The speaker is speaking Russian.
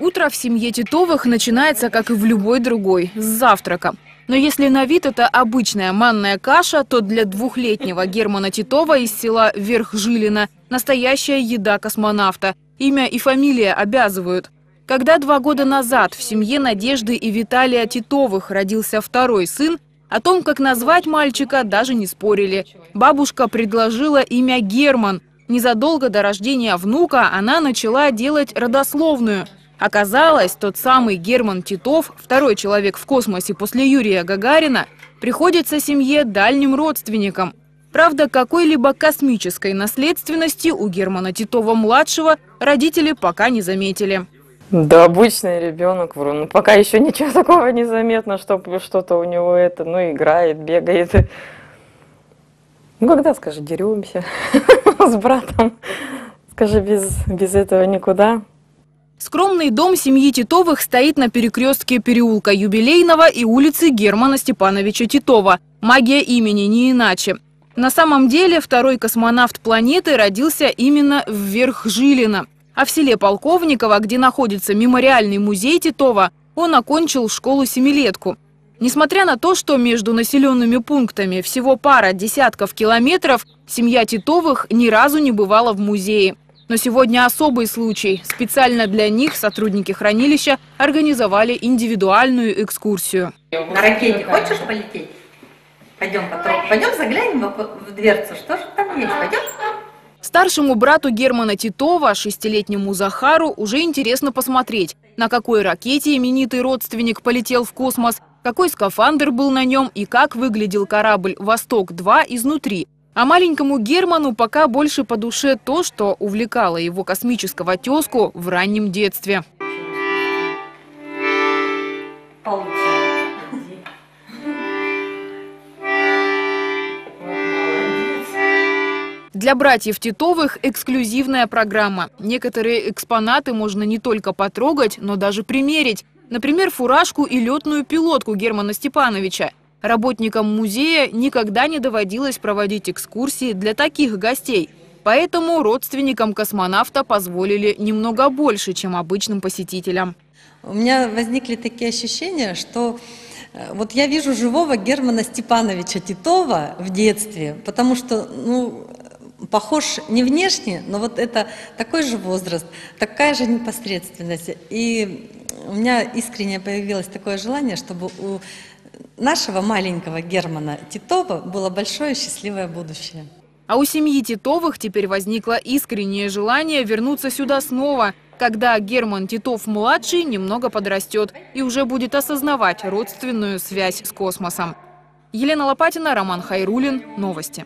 Утро в семье Титовых начинается, как и в любой другой, с завтрака. Но если на вид это обычная манная каша, то для двухлетнего Германа Титова из села Верхжилина настоящая еда космонавта. Имя и фамилия обязывают. Когда два года назад в семье Надежды и Виталия Титовых родился второй сын, о том, как назвать мальчика, даже не спорили. Бабушка предложила имя Герман. Незадолго до рождения внука она начала делать родословную – Оказалось, тот самый Герман Титов, второй человек в космосе после Юрия Гагарина, приходится семье дальним родственникам. Правда, какой-либо космической наследственности у Германа Титова-младшего родители пока не заметили. Да, обычный ребенок, ну, пока еще ничего такого не заметно, что что-то у него это, ну, играет, бегает. Ну, когда, скажи, деремся с братом, скажи, без, без этого никуда. Скромный дом семьи Титовых стоит на перекрестке переулка Юбилейного и улицы Германа Степановича Титова. Магия имени не иначе. На самом деле второй космонавт планеты родился именно в Верхжилино. А в селе Полковниково, где находится мемориальный музей Титова, он окончил школу-семилетку. Несмотря на то, что между населенными пунктами всего пара десятков километров, семья Титовых ни разу не бывала в музее. Но сегодня особый случай. Специально для них сотрудники хранилища организовали индивидуальную экскурсию. На ракете хочешь полететь? Пойдем, пойдем заглянем в дверцу. Что же там есть? Пойдем? Старшему брату Германа Титова, шестилетнему Захару, уже интересно посмотреть, на какой ракете именитый родственник полетел в космос, какой скафандр был на нем и как выглядел корабль «Восток-2» изнутри – а маленькому Герману пока больше по душе то, что увлекало его космического тезку в раннем детстве. Для братьев Титовых эксклюзивная программа. Некоторые экспонаты можно не только потрогать, но даже примерить. Например, фуражку и летную пилотку Германа Степановича. Работникам музея никогда не доводилось проводить экскурсии для таких гостей. Поэтому родственникам космонавта позволили немного больше, чем обычным посетителям. У меня возникли такие ощущения, что э, вот я вижу живого Германа Степановича Титова в детстве, потому что, ну, похож не внешне, но вот это такой же возраст, такая же непосредственность. И у меня искренне появилось такое желание, чтобы у нашего маленького Германа Титова было большое счастливое будущее. А у семьи Титовых теперь возникло искреннее желание вернуться сюда снова, когда Герман Титов-младший немного подрастет и уже будет осознавать родственную связь с космосом. Елена Лопатина, Роман Хайрулин. Новости.